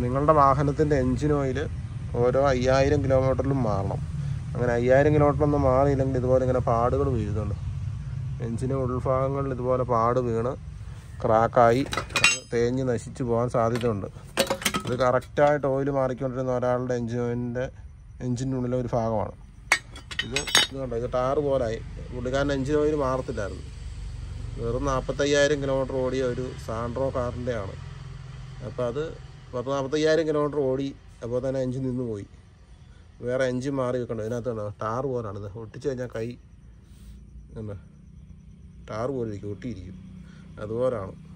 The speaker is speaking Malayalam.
നിങ്ങളുടെ വാഹനത്തിന്റെ എൻജിൻ ഓയിൽ ഓരോ അയ്യായിരം കിലോമീറ്ററിലും മാറണം. അങ്ങനെ അയ്യായിരം കിലോമീറ്ററൊന്നും മാറിയില്ലെങ്കിൽ ഇതുപോലെ ഇങ്ങനെ പാടുകൾ വീഴുന്നുണ്ട്. എൻജിന് ഉൾഭാഗങ്ങളിൽ ഇതുപോലെ പാട് വീണ് ക്രാക്കായി തേഞ്ഞ് നശിച്ചു പോകാൻ സാധ്യതയുണ്ട്. ഇത് കറക്റ്റായിട്ട് ഓയിൽ മാറിക്കൊണ്ടിരുന്ന ഒരാളുടെ എൻജിൻ ഓയിലിന്റെ എൻജിന്റെ ഉള്ളിലെ ഒരു ഭാഗമാണ്. ഇത് ഇത് കണ്ടോ ഇത് ടാറ് പോലായി. പുള്ളിക്കാരൻ എൻജിൻ ഓയിൽ മാറത്തില്ലായിരുന്നു. വെറും നാൽപ്പത്തയ്യായിരം കിലോമീറ്റർ ഓടിയ ഒരു സാൻഡ്രോ കാറിന്റെയാണ്. അപ്പോൾ അത് പത്ത് നാൽപ്പത്തയ്യായിരം കിലോമീറ്റർ ഓടി അപ്പോൾ തന്നെ എഞ്ചിൻ നിന്ന് പോയി. വേറെ എഞ്ചിൻ മാറി വെക്കണ്ട. അതിനകത്താണ് ടാർ പോലാണിത്. ഒട്ടിച്ച് കഴിഞ്ഞാൽ കൈ എന്താ ടാർ പോലെ ഇരിക്കും ഒട്ടിയിരിക്കും. അതുപോലാണ്.